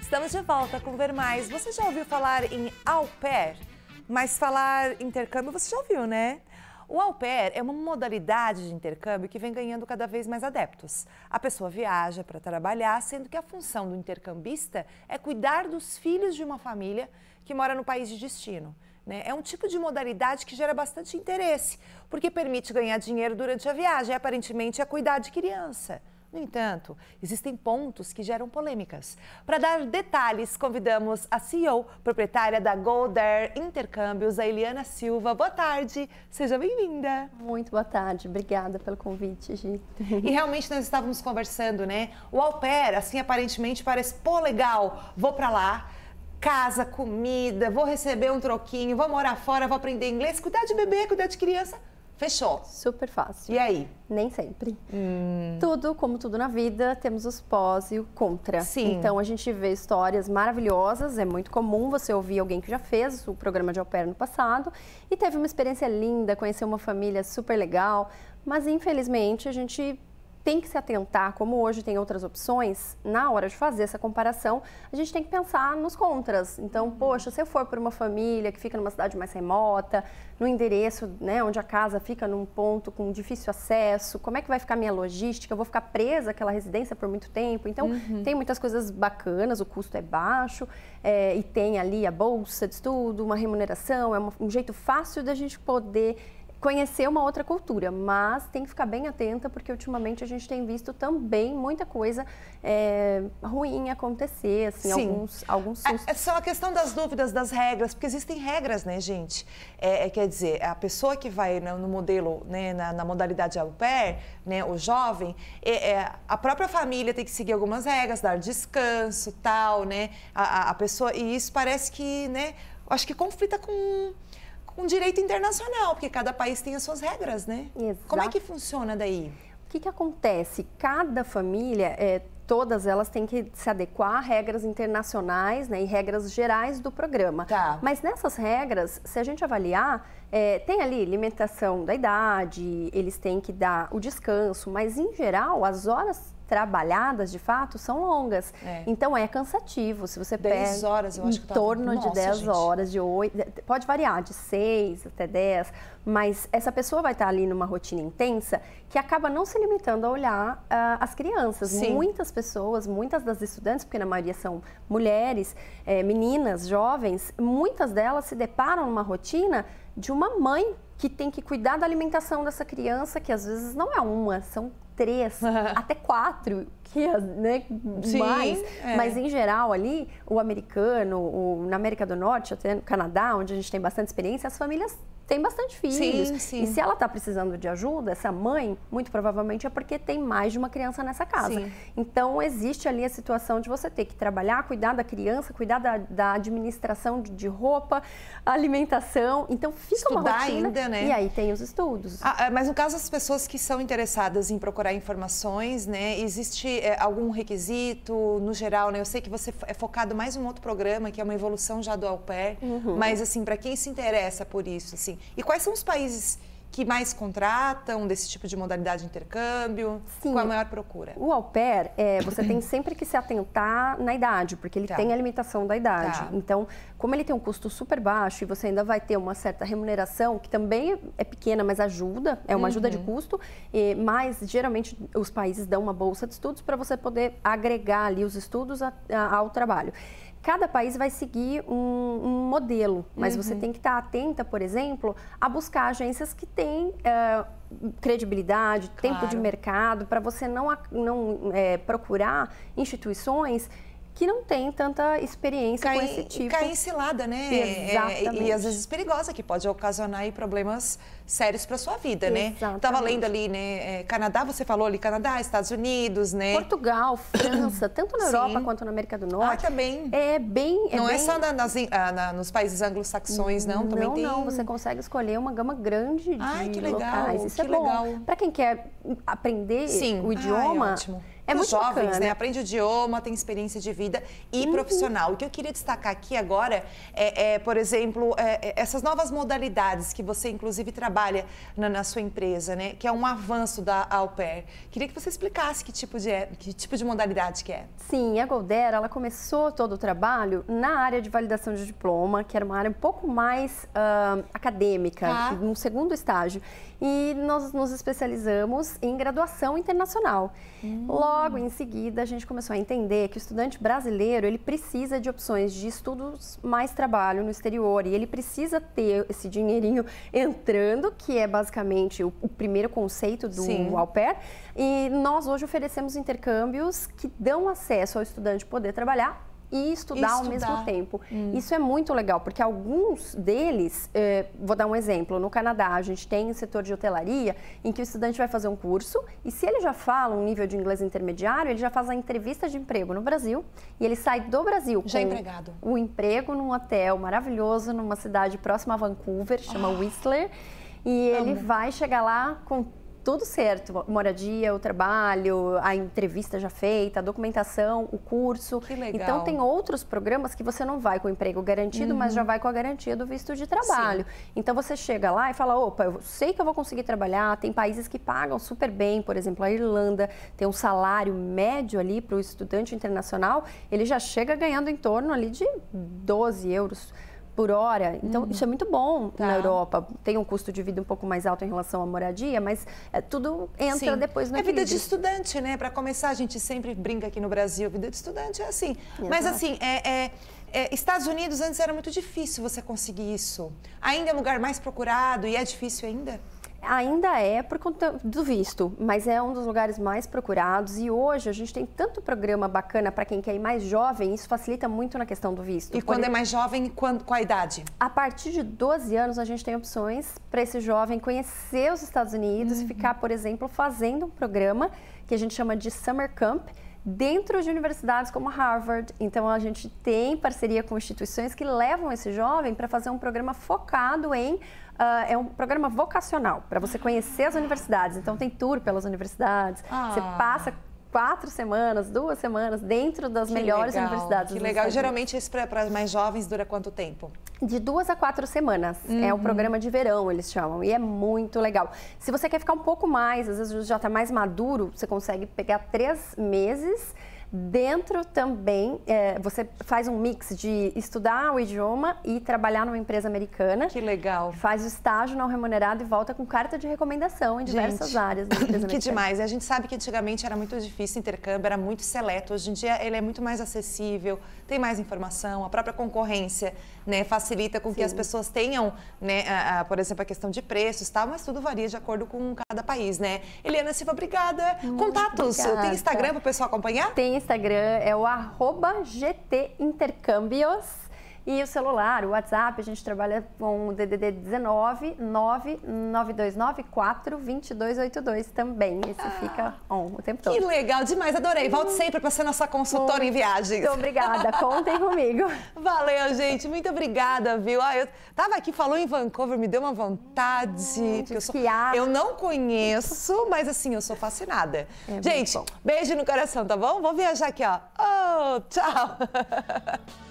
Estamos de volta com Ver Mais. Você já ouviu falar em au pair? Mas falar intercâmbio você já ouviu, né? O au pair é uma modalidade de intercâmbio que vem ganhando cada vez mais adeptos. A pessoa viaja para trabalhar, sendo que a função do intercambista é cuidar dos filhos de uma família que mora no país de destino. Né? É um tipo de modalidade que gera bastante interesse, porque permite ganhar dinheiro durante a viagem aparentemente é cuidar de criança. No entanto, existem pontos que geram polêmicas. Para dar detalhes, convidamos a CEO, proprietária da Goldair Intercâmbios, a Eliana Silva. Boa tarde, seja bem-vinda. Muito boa tarde, obrigada pelo convite, Gi. E realmente nós estávamos conversando, né? O au pair, assim, aparentemente parece, pô, legal, vou para lá casa, comida, vou receber um troquinho, vou morar fora, vou aprender inglês, cuidar de bebê, cuidar de criança. Fechou. Super fácil. E aí? Nem sempre. Hum. Tudo, como tudo na vida, temos os pós e o contra. Sim. Então a gente vê histórias maravilhosas. É muito comum você ouvir alguém que já fez o programa de au pair no passado e teve uma experiência linda, conheceu uma família super legal. Mas infelizmente a gente tem que se atentar, como hoje tem outras opções, na hora de fazer essa comparação, a gente tem que pensar nos contras. Então, uhum. poxa, se eu for para uma família que fica numa cidade mais remota, no endereço, né, onde a casa fica num ponto com difícil acesso, como é que vai ficar minha logística? Eu vou ficar presa àquela residência por muito tempo? Então, uhum. tem muitas coisas bacanas, o custo é baixo é, e tem ali a bolsa de estudo, uma remuneração, é uma, um jeito fácil da gente poder conhecer uma outra cultura, mas tem que ficar bem atenta porque ultimamente a gente tem visto também muita coisa é, ruim acontecer, assim, Sim. alguns, alguns sustos. É, é só a questão das dúvidas, das regras, porque existem regras, né, gente? É, é quer dizer, a pessoa que vai no modelo, né, na, na modalidade au pair, né, o jovem, é, é, a própria família tem que seguir algumas regras, dar descanso, tal, né? A, a, a pessoa, e isso parece que, né, acho que conflita com com direito internacional, porque cada país tem as suas regras, né? Exato. Como é que funciona daí? O que, que acontece? Cada família, é, todas elas têm que se adequar a regras internacionais né, e regras gerais do programa. Tá. Mas nessas regras, se a gente avaliar, é, tem ali limitação da idade, eles têm que dar o descanso, mas em geral, as horas trabalhadas, de fato, são longas. É. Então é cansativo. Se você 10 pega horas, eu acho em que tá... torno Nossa, de 10 gente. horas, de 8, pode variar de 6 até 10, mas essa pessoa vai estar ali numa rotina intensa que acaba não se limitando a olhar uh, as crianças. Sim. Muitas pessoas, muitas das estudantes, porque na maioria são mulheres, é, meninas, jovens, muitas delas se deparam numa rotina de uma mãe que tem que cuidar da alimentação dessa criança, que às vezes não é uma, são três, até quatro, que né, Sim, mais. é. Mas em geral ali, o americano, o, na América do Norte, até no Canadá, onde a gente tem bastante experiência, as famílias têm bastante filhos. Sim, sim. E se ela está precisando de ajuda, essa mãe, muito provavelmente é porque tem mais de uma criança nessa casa. Sim. Então existe ali a situação de você ter que trabalhar, cuidar da criança, cuidar da, da administração de, de, roupa, alimentação. Então fica Estudar uma rotina. ainda, né? E aí tem os estudos. Ah, mas no caso das pessoas que são interessadas em procurar informações, né? Existe é, algum requisito, no geral, né? Eu sei que você é focado mais em um outro programa, que é uma evolução já do au pair, uhum. mas, assim, para quem se interessa por isso, assim, e quais são os países que mais contratam desse tipo de modalidade de intercâmbio? Sim. Qual a maior procura? O au pair, é, você tem sempre que se atentar na idade, porque ele Tá. tem a limitação da idade. Tá. Então, como ele tem um custo super baixo e você ainda vai ter uma certa remuneração, que também é pequena, mas ajuda, é uma ajuda de Uhum. custo, e, mas geralmente os países dão uma bolsa de estudos para você poder agregar ali os estudos a- a- ao trabalho. Cada país vai seguir um, um modelo, mas você Uhum. tem que estar atenta, por exemplo, a buscar agências que têm eh, credibilidade, tempo de Claro. mercado, para você não, não eh, procurar instituições que não têm tanta experiência com esse tipo. cair em cilada, né? É, Exatamente. e às vezes perigosa, que pode ocasionar problemas sérios para sua vida, né? Exatamente. Tava lendo ali, né? é, Canadá, você falou ali, Canadá, Estados Unidos, né? Portugal, França, tanto na Sim. Europa quanto na América do Ah, Norte. também. É bem. não é bem- só na- nas, ah, na- nos países anglo-saxões, não? Também não, tem. não, você consegue escolher uma gama grande de Ai, que legal, locais. Isso que é bom. Para quem quer aprender Sim. o Ai, idioma, ótimo. É muito jovens, bacana. né? Aprende o idioma, tem experiência de vida e uhum. profissional. O que eu queria destacar aqui agora é, é por exemplo, é, é, essas novas modalidades que você, inclusive, trabalha na, na, sua empresa, né? Que é um avanço da Au Pair. Queria que você explicasse que tipo de, que tipo de modalidade que é. Sim, a Goldera, ela começou todo o trabalho na área de validação de diploma, que era uma área um pouco mais uh, acadêmica, ah. no segundo estágio. E nós nos especializamos em graduação internacional. Hum. Logo em seguida, a gente começou a entender que o estudante brasileiro ele precisa de opções de estudos mais trabalho no exterior e ele precisa ter esse dinheirinho entrando, que é basicamente o, o primeiro conceito do Sim. au pair. E nós hoje oferecemos intercâmbios que dão acesso ao estudante poder trabalhar e estudar, estudar. ao mesmo tempo. Hum. Isso é muito legal, porque alguns deles, eh, vou dar um exemplo, no Canadá a gente tem um setor de hotelaria em que o estudante vai fazer um curso e se ele já fala um nível de inglês intermediário, ele já faz a entrevista de emprego no Brasil e ele sai do Brasil já com empregado. o emprego num hotel maravilhoso numa cidade próxima a Vancouver, chama oh. Whistler, e ele vai chegar lá com tudo certo, moradia, o trabalho, a entrevista já feita, a documentação, o curso. Que legal. Então tem outros programas que você não vai com o emprego garantido, uhum. mas já vai com a garantia do visto de trabalho. Sim. Então você chega lá e fala, opa, eu sei que eu vou conseguir trabalhar. Tem países que pagam super bem, por exemplo, a Irlanda tem um salário médio ali para o estudante internacional, ele já chega ganhando em torno ali de 12 euros por hora. Então, uhum. isso é muito bom tá. na Europa. Tem um custo de vida um pouco mais alto em relação à moradia, mas é, tudo entra Sim. depois no É vida de estudante, né? Para começar, a gente sempre brinca aqui no Brasil, vida de estudante é assim. Exato. Mas assim, é, é, é, Estados Unidos antes era muito difícil você conseguir isso. Ainda é o lugar mais procurado e é difícil ainda? Ainda é por conta do visto, mas é um dos lugares mais procurados e hoje a gente tem tanto programa bacana para quem quer ir mais jovem, isso facilita muito na questão do visto. E quando é mais jovem, quando, qual a idade? A partir de 12 anos a gente tem opções para esse jovem conhecer os Estados Unidos uhum. e ficar, por exemplo, fazendo um programa que a gente chama de Summer Camp, dentro de universidades como Harvard. Então, a gente tem parceria com instituições que levam esse jovem para fazer um programa focado em. Uh, é um programa vocacional, para você conhecer as universidades. Então, tem tour pelas universidades. Ah. Você passa quatro semanas, duas semanas dentro das que melhores legal, universidades. Que legal. Geralmente isso para mais jovens dura quanto tempo? De duas a quatro semanas. Uhum. É o programa de verão, eles chamam. E é muito legal. Se você quer ficar um pouco mais, às vezes já está mais maduro, você consegue pegar três meses Dentro também, é, você faz um mix de estudar o idioma e trabalhar numa empresa americana. Que legal. Faz o estágio não remunerado e volta com carta de recomendação em diversas Gente, áreas da empresa Que demais. A gente sabe que antigamente era muito difícil intercâmbio, era muito seleto. Hoje em dia ele é muito mais acessível, tem mais informação, a própria concorrência né, facilita com Sim. que as pessoas tenham, né, a, a, por exemplo, a questão de preços e tal, mas tudo varia de acordo com cada país, né? Eliana Silva, obrigada. Contatos, obrigada. tem Instagram para o pessoal acompanhar? Tem Instagram, é o arroba GT Intercâmbios. E o celular, o WhatsApp, a gente trabalha com o DDD 19 99294 2282 também. Esse ah, fica on o tempo todo. Que legal demais, adorei. Volte sempre para ser nossa consultora em viagens. Muito obrigada, contem comigo. Valeu, gente, muito obrigada, viu? Ah, eu tava aqui, falou em Vancouver, me deu uma vontade. Hum, eu, sou, eu não conheço, mas assim, eu sou fascinada. É gente, beijo no coração, tá bom? Vou viajar aqui, ó. Oh, tchau!